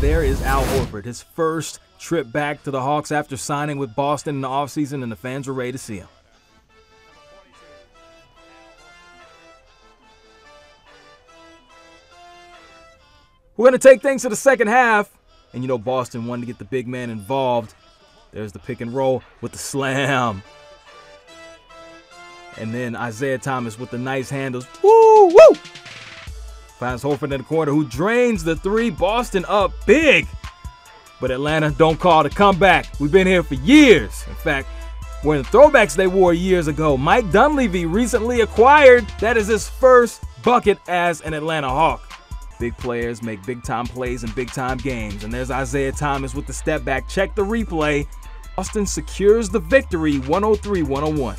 There is Al Horford, his first trip back to the Hawks after signing with Boston in the offseason, and the fans were ready to see him. We're going to take things to the second half. And you know, Boston wanted to get the big man involved. There's the pick and roll with the slam. And then Isaiah Thomas with the nice handles. Woo, woo! Finds Horford in the corner who drains the three. Boston up big. But Atlanta don't call the comeback. We've been here for years. In fact, we're in the throwbacks they wore years ago. Mike Dunleavy recently acquired. That is his first bucket as an Atlanta Hawk. Big players make big time plays in big time games. And there's Isaiah Thomas with the step back. Check the replay. Boston secures the victory 103 101.